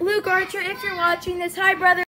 Luke Archer, if you're watching this, hi brother.